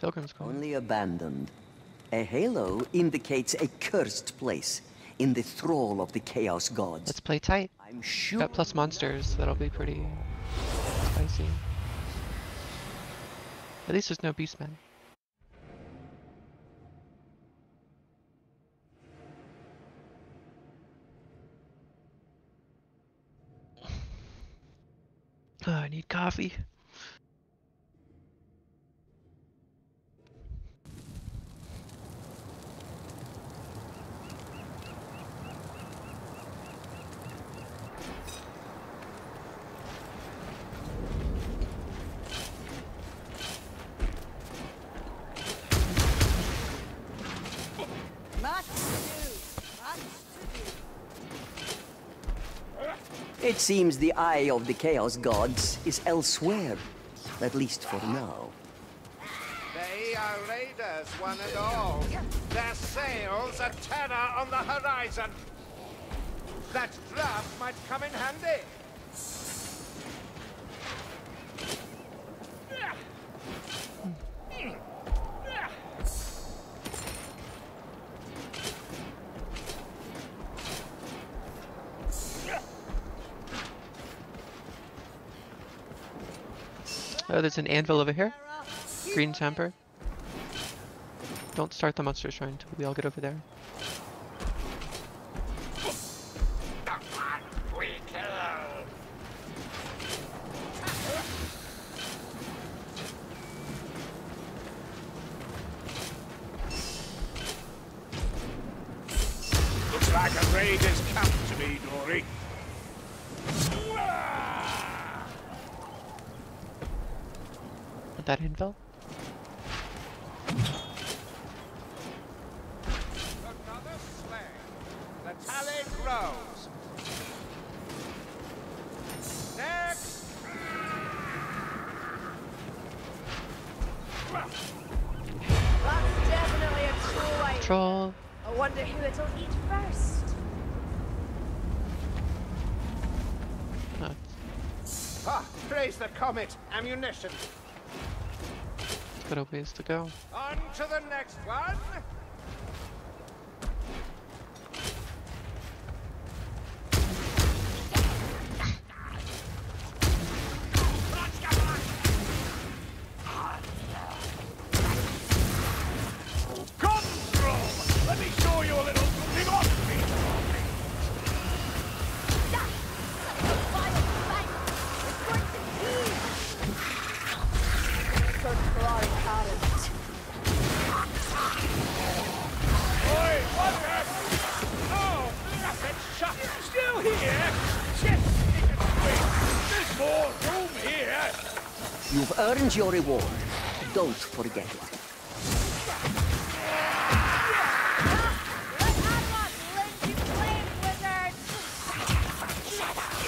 Pilgrim's Cove. Only abandoned. A halo indicates a cursed place, in the thrall of the Chaos Gods. Let's play tight. I'm sure. Got plus monsters. That'll be pretty spicy. At least there's no beastmen. Oh, I need coffee. Seems the eye of the Chaos Gods is elsewhere. At least for now. They are raiders, one and all. Their sails a terror on the horizon. That draft might come in handy. Oh, there's an anvil over here. Green temper. Don't start the monster shrine until we all get over there. Looks like a raiders camp to me, Dory. That anvil? Another slay. The tally grows. Next. That's definitely a troll. Troll. I wonder who it'll eat first. Ah, praise the comet. Ammunition. Got a ways to go. On to the next one. Earned your reward. Don't forget it.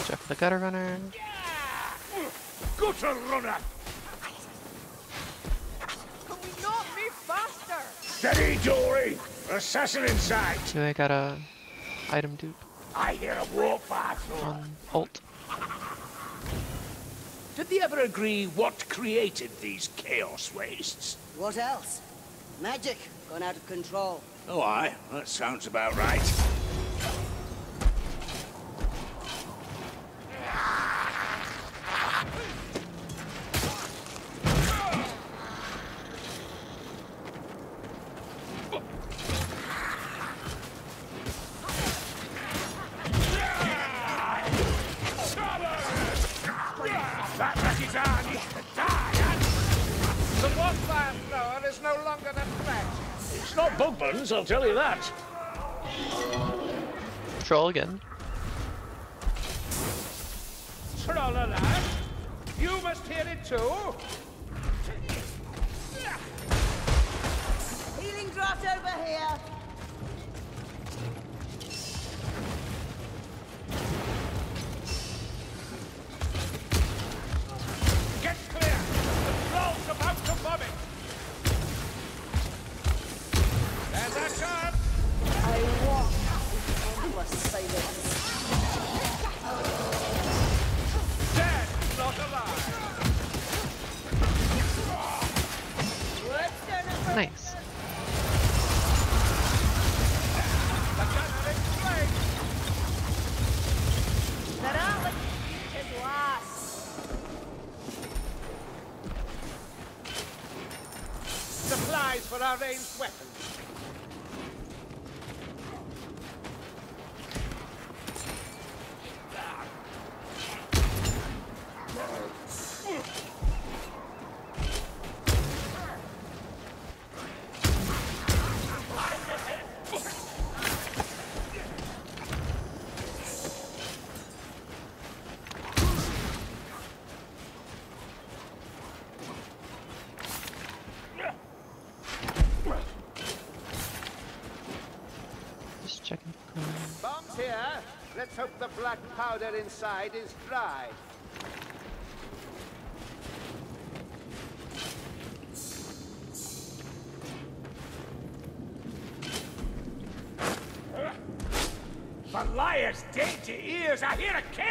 Check the gutter runner. Gutter runner! Can we not move faster? Steady, Dory! Assassin inside! sight! Anyway, I got a item dupe I hear a war parcel. on ult. Did they ever agree what created these chaos wastes? What else? Magic gone out of control. Oh, aye. That sounds about right. Tell you that. Troll again. Troller you must hear it too. Let's hope the black powder inside is dry. The liars dainty ears, I hear a chaos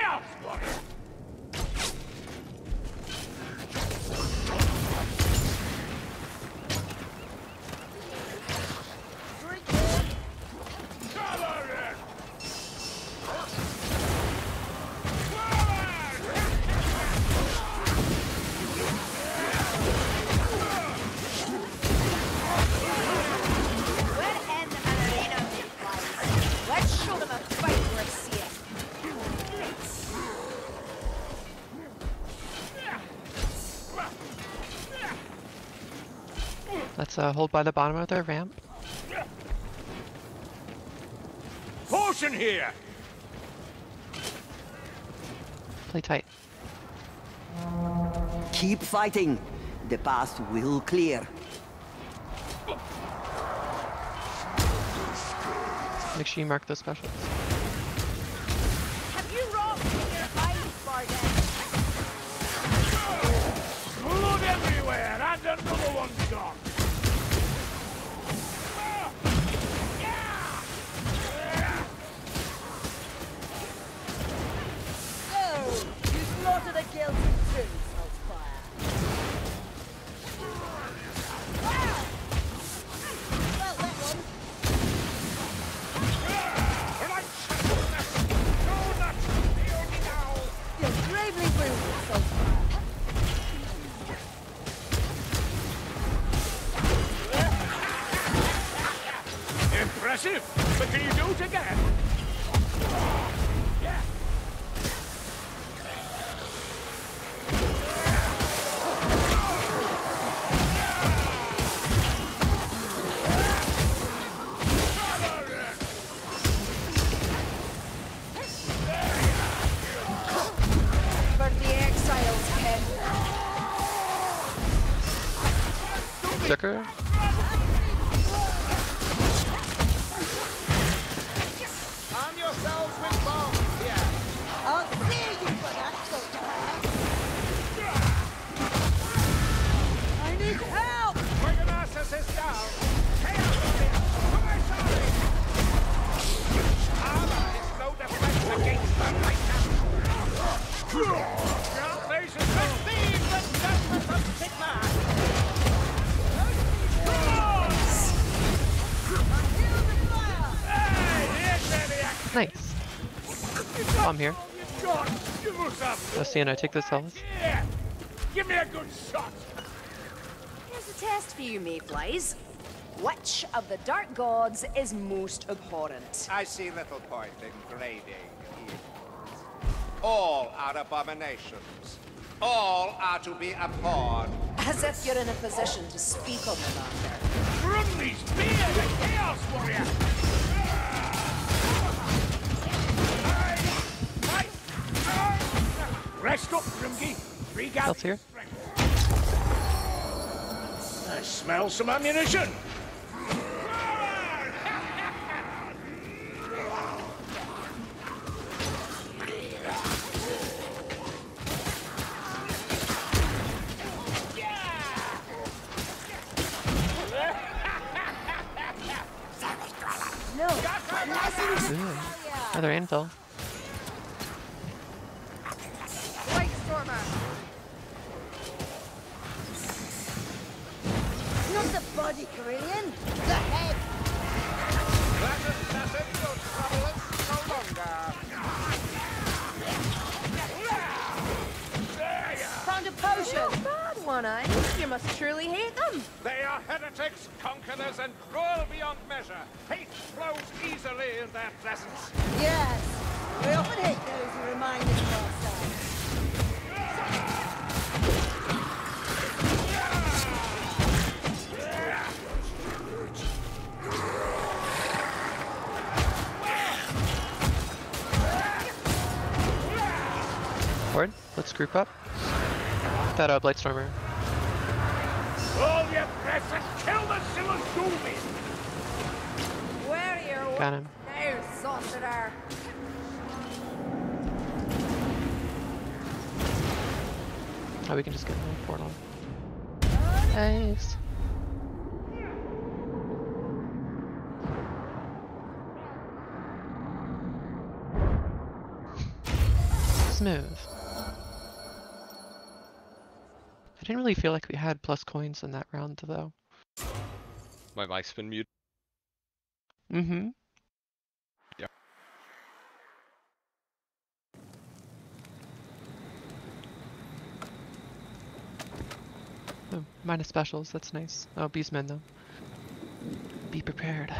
Let's uh, hold by the bottom of their ramp. Potion here! Play tight. Keep fighting. The path will clear. Make sure you mark those specials. Have you rocked your eyes, Bardin? Blood everywhere, and another one's gone. Arm yourselves with bombs oh, here. I'll see you for that, Saltzpyre. I need help! Organizers is down. Chaos Translation. Nice. Oh, I'm here. God, give us up. Luciano, take this Hellas. Yeah. Give me a good shot. Here's a test for you, Mayflies. Which of the dark gods is most abhorrent? I see little point in grading evils. All are abominations. All are to be abhorred. As if you're in a position to speak on the matter. Else here? I smell some ammunition. Bad one, eh? You must truly hate them. They are heretics, conquerors, and cruel beyond measure. Hate flows easily in their presence. Yes. We often hate those who remind us of ourselves. Horde, let's group up. That uh, Blightstormer. All your press and kill the Silazumi! Where are you? Got him. now, sorcerer? Oh, we can just get in the portal. Nice. Smooth. Didn't really feel like we had plus coins in that round though. My mic's been muted. Mm-hmm. Yeah. Oh, minus specials, that's nice. Oh, Beastmen though. Be prepared.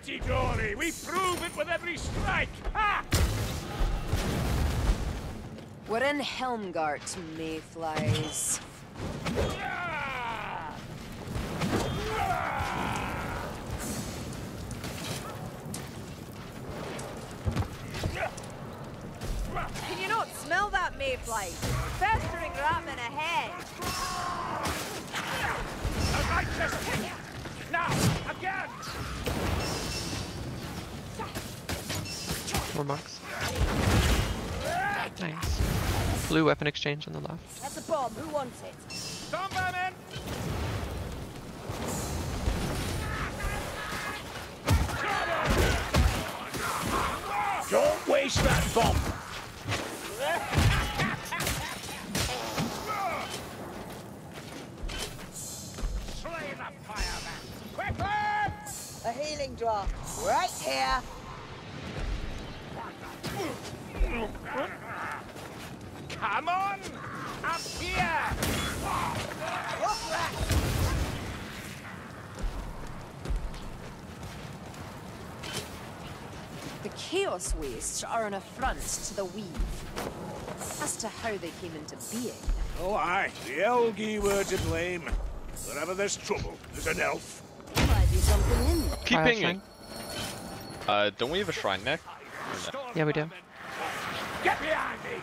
Mighty, Dory! We prove it with every strike! Ha! We're in Helmgart, mayflies. Blue weapon exchange on the left. That's a bomb. Who wants it? Stormvermin! Don't waste that bomb! Slay the fireman! Quickly! A healing draft. Right here. Come on! Up here! Walk rat. The Chaos Wastes are an affront to the Weave. As to how they came into being, Oh, aye. The Elgi were to blame. Wherever there's trouble, there's an elf. Might be something in there. Keep Fire pinging. Uh, don't we have a shrine neck? Yeah, we do. Get behind me!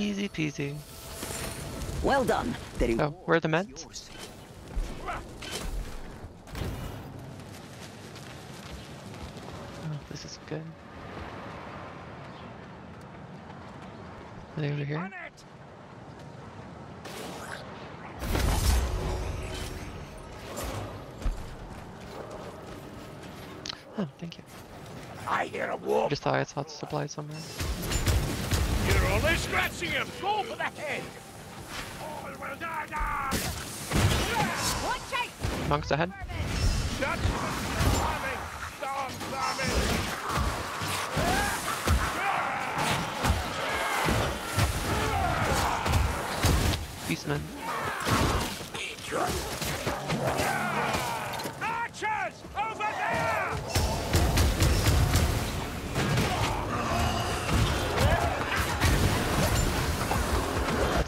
Easy peasy. Well done. The Oh, where are the meds? yours. Oh, this is good. Are they over here? Oh, thank you. I hear a I wolf. just thought I saw supply somewhere. You're only scratching him. Go for the head. All will die now. Watch out! Monks ahead. That's coming. Storm coming. Beastman.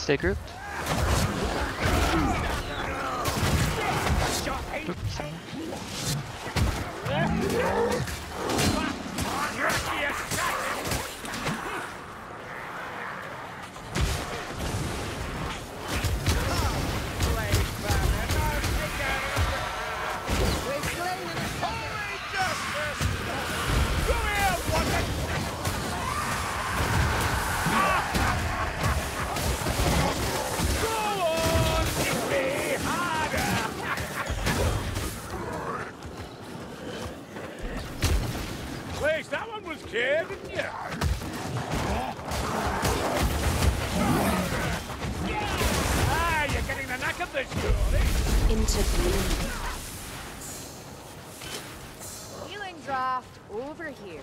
Stay grouped. Oops, getting the knack of this, surely. Into bloom. Healing draft over here.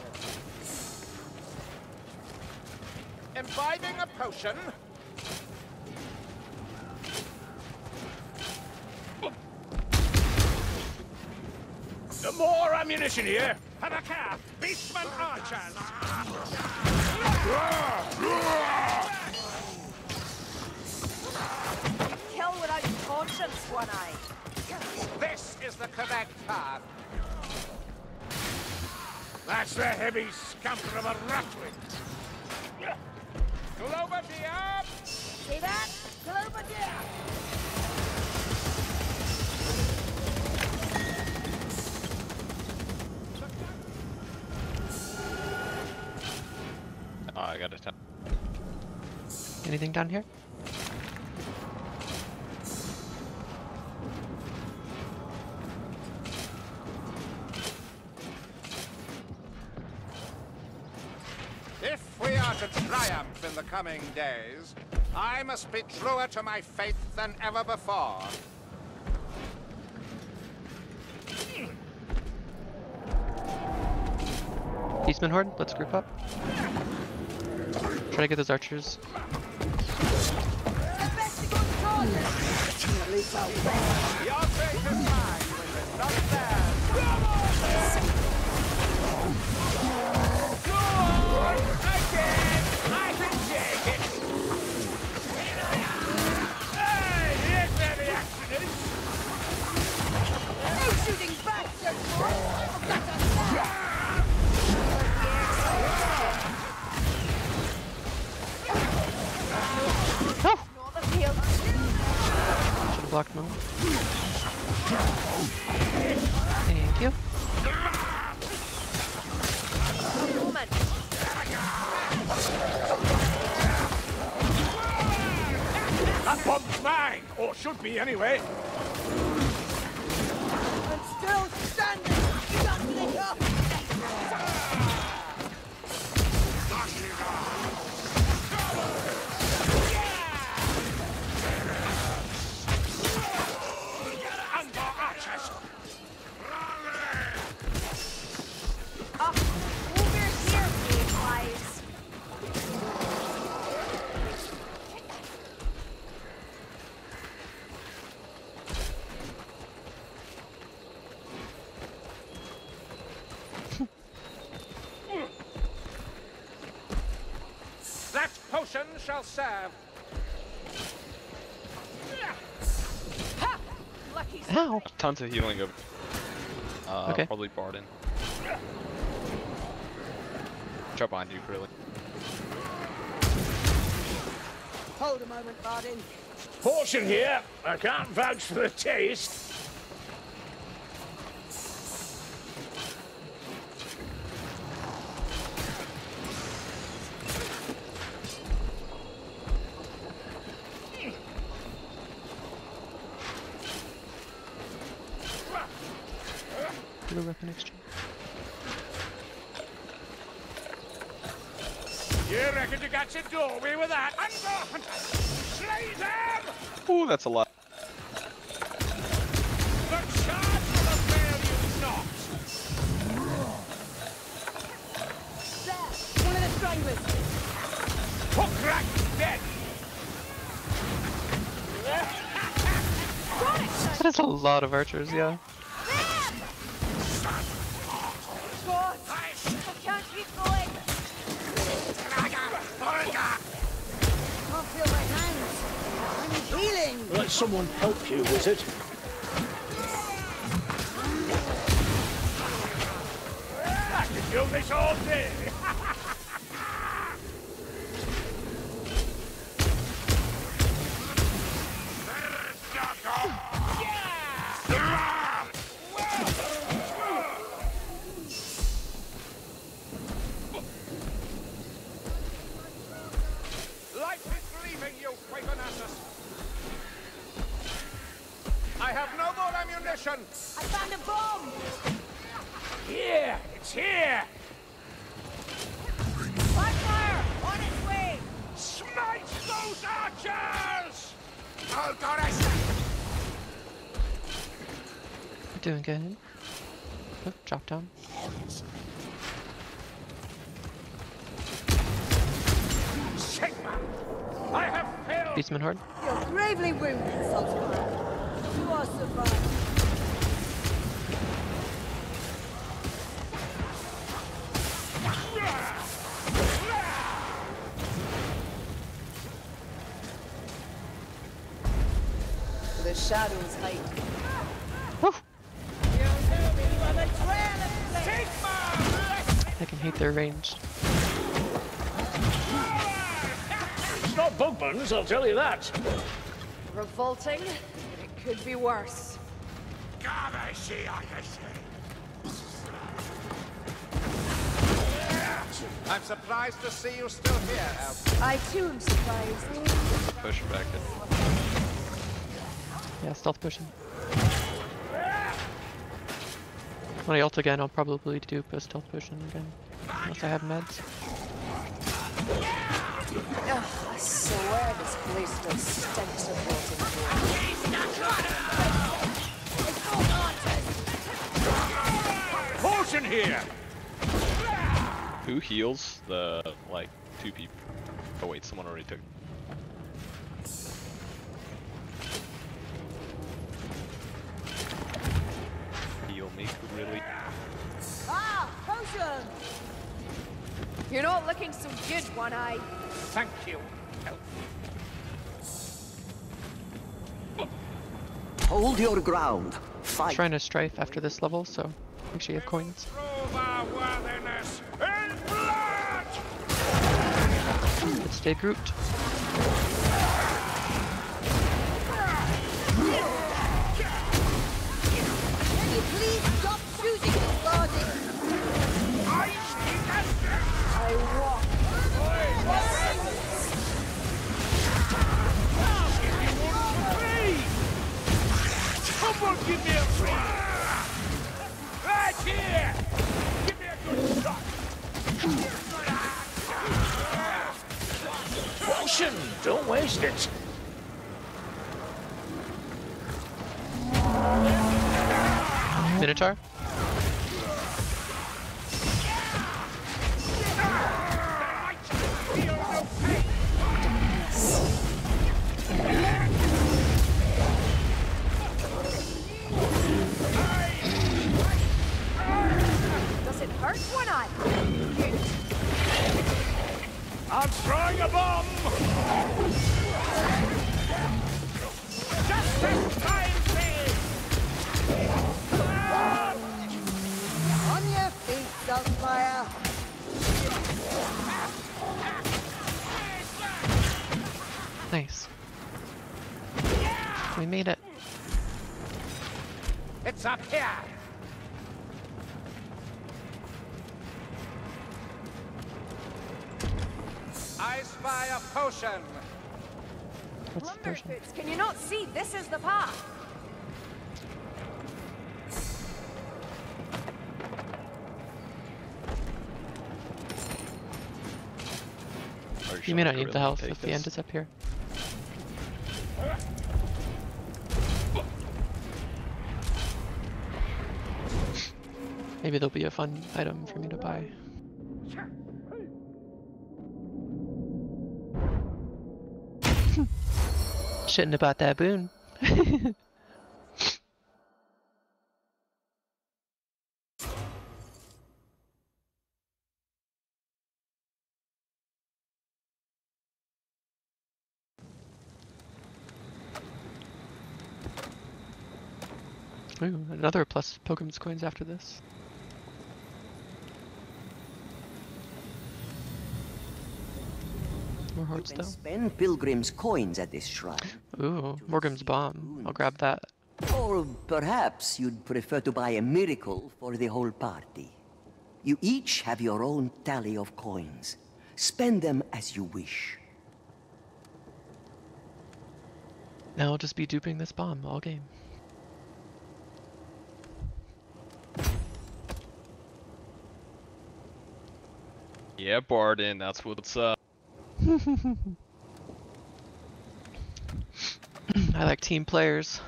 Imbibing a potion. More ammunition here. Have a care. Beastman archers. One eye. This is the correct path. That's the heavy scamper of a ratwing. Clover dear! See that? Clover deer! Oh, I got a ten. Anything down here? Coming days, I must be truer to my faith than ever before. Beastman Horde, let's group up. Try to get those archers. Your faith is mine, Wizard, not theirs. Thank you. That bomb's mine, or should be anyway. That potion shall serve. Ha! Ow! Tons of healing of. Uh, Okay. Probably Bardin. Jump behind you, really. Hold a moment, Bardin. Portion here. I can't vouch for the taste. Ooh, that's a lot. That is a lot of archers, yeah. Healing! Let someone help you, wizard. I could do this all day! More ammunition! I found a bomb! Here! It's here! Fire! On its way! Smite those archers! Oh, God, I Doing good. Oh, drop down. Sigmar! I have failed! Beastman Horde. You're gravely wounded, Saltzpyre. You are survived. Shadows hide. Whew. By the trail of flame! I can hate their range. It's not Bugman's, I'll tell you that. Revolting, but it could be worse. I'm surprised to see you still here, Elf. I too am surprised. Push back in. Yeah, stealth pushing. When I ult again, I'll probably do a stealth pushing again. Unless I have meds. Ugh, I swear this place was stinks of rotten. Potion here! Who heals the, like, two people? Oh wait, someone already took looking so good, One Eye. Thank you. Hold your ground. Fight. Trying to strife after this level, so make sure you have coins. Prove our worthiness in stay grouped. Someone give me a free! Right here! Give me a good shot! Potion! Don't waste it. Minotaur. I'm throwing a bomb! Just as time says! On your feet, Saltzpyre! Nice. We made it. It's up here! I spy a potion. What's Lumberfoots, potion? can you not see this is the path? You may not need the health if the end is up here. Maybe there'll be a fun item for me to buy. Shouldn't have bought that boon. Ooh, another plus Pilgrim's coins after this. More You hearts though. spend pilgrim's coins at this shrine. Ooh, Morgan's bomb. I'll grab that. Or perhaps you'd prefer to buy a miracle for the whole party. You each have your own tally of coins. Spend them as you wish. Now I'll just be duping this bomb all game. Yeah, Bardin, that's what's up. I like team players.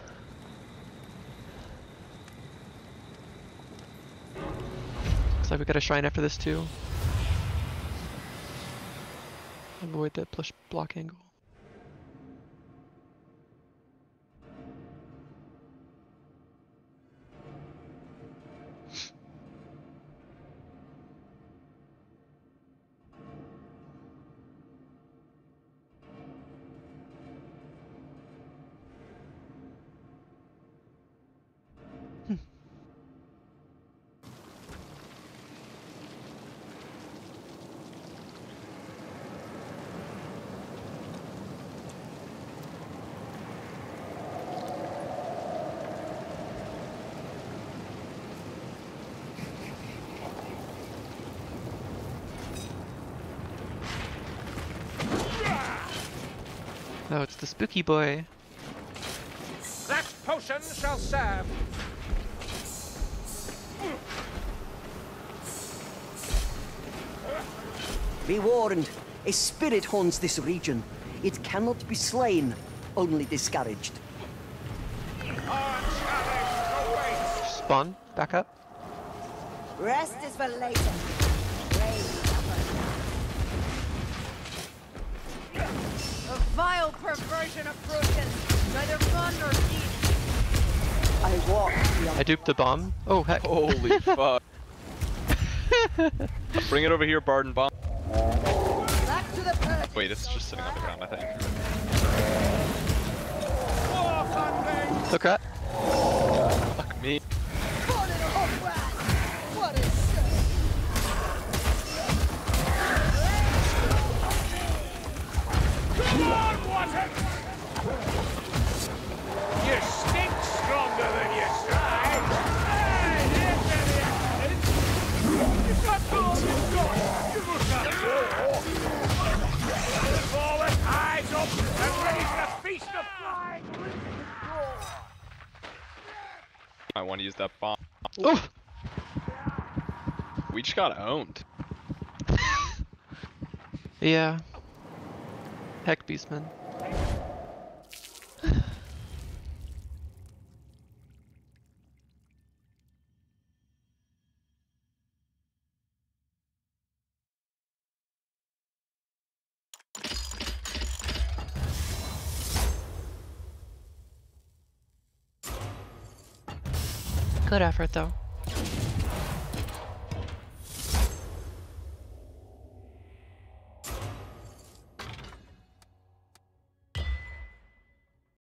Looks like we got a shrine after this too. Avoid that push block angle. The spooky boy. That potion shall serve. Be warned, a spirit haunts this region. It cannot be slain, only discouraged. Our challenge awaits. Spawn, back up. Rest is for later. Vile perversion approaches. Neither fun nor peace. I walk I duped the bomb. Oh heck. Holy fuck. Bring it over here, Bardin Bomb. Back to the purge. Wait, it's just sitting on the ground, I think. Walk on. Look at. Fuck me. That bomb. We just got owned. Yeah. Heck, Beastman. Good effort, though.